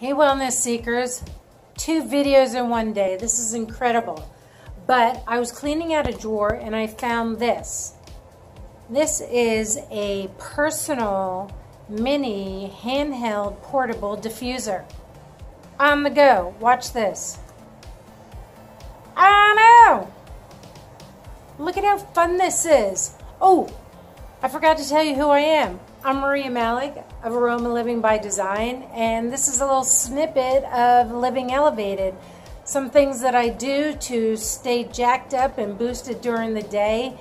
Hey, Wellness Seekers. Two videos in one day. This is incredible. But I was cleaning out a drawer and I found this. This is a personal mini handheld portable diffuser. On the go. Watch this. I know. Look at how fun this is. Oh, I forgot to tell you who I am. I'm Maria Malik of Aroma Living by Design, and this is a little snippet of Living Elevated. Some things that I do to stay jacked up and boosted during the day,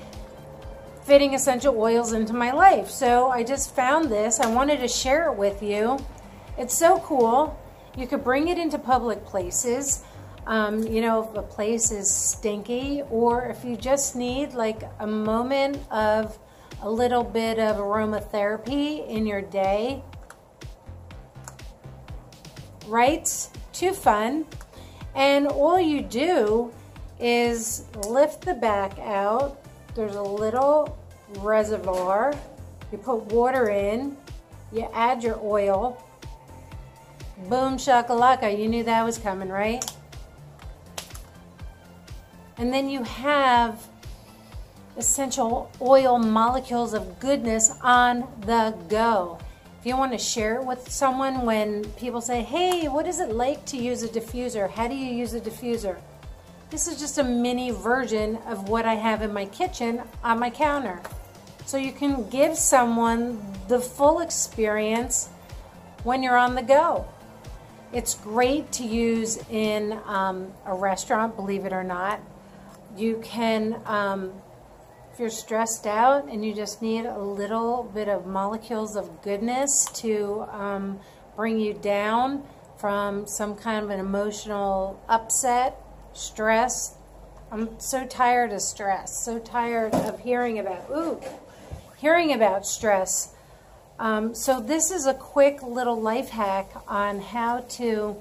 fitting essential oils into my life. So I just found this. I wanted to share it with you. It's so cool. You could bring it into public places. Um, you know, if a place is stinky, or if you just need like a moment of a little bit of aromatherapy in your day. Right? Too fun. And all you do is lift the back out. There's a little reservoir. You put water in. You add your oil. Boom shakalaka. You knew that was coming, right? And then you have essential oil molecules of goodness on the go. If you want to share it with someone when people say, hey, what is it like to use a diffuser? How do you use a diffuser? This is just a mini version of what I have in my kitchen on my counter. So you can give someone the full experience when you're on the go. It's great to use in um, a restaurant, believe it or not. You can um, you're stressed out and you just need a little bit of molecules of goodness to um, bring you down from some kind of an emotional upset, stress. I'm so tired of stress, so tired of hearing about, ooh, hearing about stress. Um, so this is a quick little life hack on how to,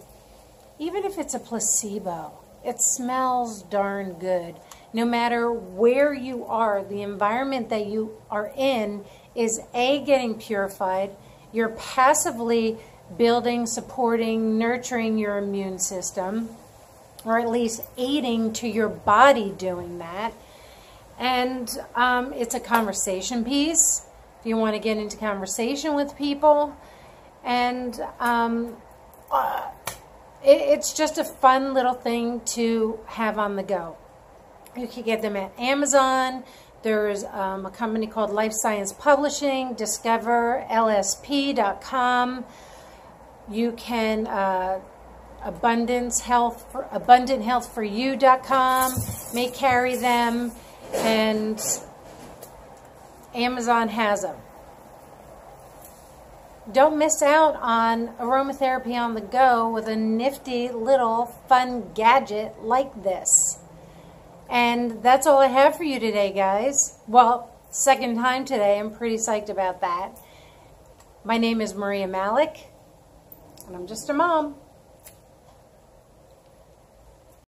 even if it's a placebo, it smells darn good no matter where you are, the environment that you are in is A, getting purified. You're passively building, supporting, nurturing your immune system, or at least aiding to your body doing that. And um, it's a conversation piece if you want to get into conversation with people. And um, uh, it, it's just a fun little thing to have on the go. You can get them at Amazon. There's um, a company called Life Science Publishing, discoverlsp.com. You can uh, abundance health Abundant for, abundanthealthforyou.com may carry them and Amazon has them. Don't miss out on aromatherapy on the go with a nifty little fun gadget like this. And that's all I have for you today, guys. Well, second time today. I'm pretty psyched about that. My name is Maria Malik, and I'm just a mom.